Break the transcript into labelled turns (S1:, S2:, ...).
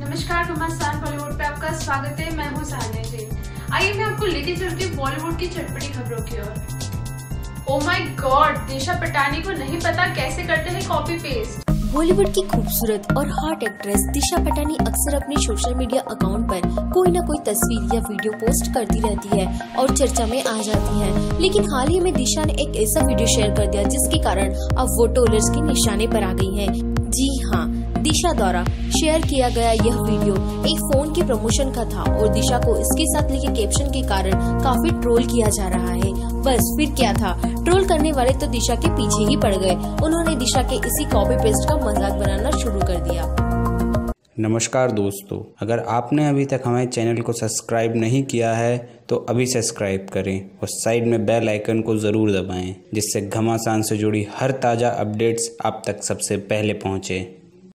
S1: नमस्कार घमासान बॉलीवुड पे आपका स्वागत है। मैं हूँ सानिया जैन आइए मैं आपको लेके चलती हूँ बॉलीवुड की चटपटी खबरों की ओर। Oh my God Disha Patani को नहीं पता कैसे करते हैं कॉपी पेस्ट
S2: बॉलीवुड की खूबसूरत और हॉट एक्ट्रेस दिशा पटानी अक्सर अपने सोशल मीडिया अकाउंट पर कोई न कोई तस्वीर या वीडियो पोस्ट करती रहती है और चर्चा में आ जाती है। लेकिन हाल ही में दिशा ने एक ऐसा वीडियो शेयर कर दिया जिसके कारण अब वो ट्रोलर्स के निशाने पर आ गई है। जी हाँ दिशा द्वारा शेयर किया गया यह वीडियो एक फ़ोन के प्रमोशन का था और दिशा को इसके साथ लिखे कैप्शन के कारण काफ़ी ट्रोल किया जा रहा है। बस, फिर क्या था? ट्रोल करने वाले तो दिशा के पीछे ही पड़ गए। उन्होंने दिशा के इसी कॉपी पेस्ट का मज़ाक बनाना शुरू कर दिया।
S3: नमस्कार दोस्तों, अगर आपने अभी तक हमारे चैनल को सब्सक्राइब नहीं किया है तो अभी सब्सक्राइब करें और साइड में बेल आइकन को ज़रूर दबाएँ, जिससे घमासान से जुड़ी हर ताज़ा अपडेट्स आप तक सबसे पहले पहुँचे।